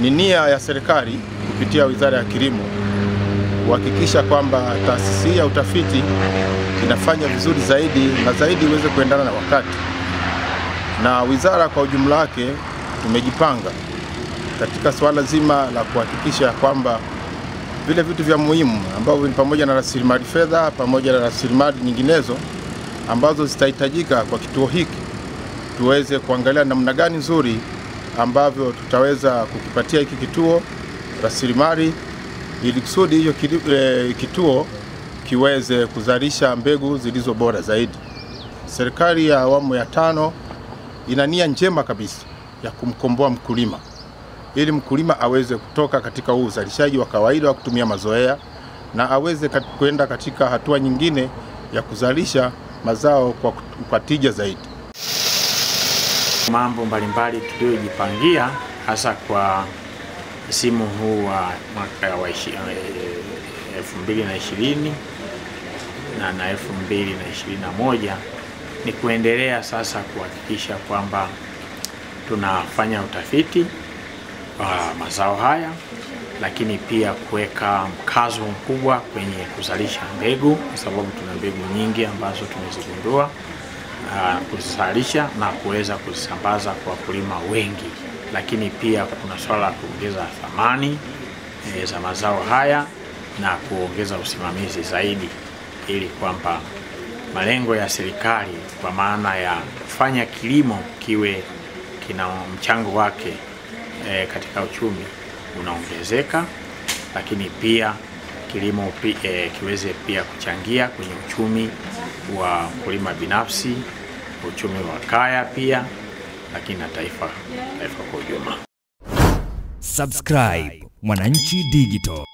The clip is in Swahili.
Ni nia ya serikali kupitia Wizara ya Kilimo kuhakikisha kwamba taasisi ya utafiti inafanya vizuri zaidi na zaidi iweze kuendana na wakati, na wizara kwa ujumla wake tumejipanga katika suala zima la kuhakikisha kwamba vile vitu vya muhimu ambavyo ni pamoja na rasilimali fedha pamoja na rasilimali nyinginezo ambazo zitahitajika kwa kituo hiki tuweze kuangalia namna gani nzuri ambavyo tutaweza kukipatia hiki kituo rasilimali ili kusudi hicho e, kituo kiweze kuzalisha mbegu zilizo bora zaidi. Serikali ya awamu ya tano ina nia njema kabisa ya kumkomboa mkulima ili mkulima aweze kutoka katika huu uzalishaji wa kawaida wa kutumia mazoea na aweze kwenda katika hatua nyingine ya kuzalisha mazao kwa, kwa tija zaidi. Mambo mbalimbali tuliyojipangia hasa kwa msimu huu wa mwaka wa 2020 na na 2021 ni kuendelea sasa kuhakikisha kwamba tunafanya utafiti wa mazao haya, lakini pia kuweka mkazo mkubwa kwenye kuzalisha mbegu, kwa sababu tuna mbegu nyingi ambazo tumezigundua uh, kuzizalisha na kuweza kuzisambaza kwa wakulima wengi, lakini pia kuna swala la kuongeza thamani e, za mazao haya na kuongeza usimamizi zaidi, ili kwamba malengo ya serikali kwa maana ya kufanya kilimo kiwe kina mchango wake e, katika uchumi unaongezeka, lakini pia kilimo e, kiweze pia kuchangia kwenye uchumi wa mkulima binafsi, uchumi wa kaya pia, lakini na taifa, taifa kwa ujumla. Subscribe Mwananchi Digital.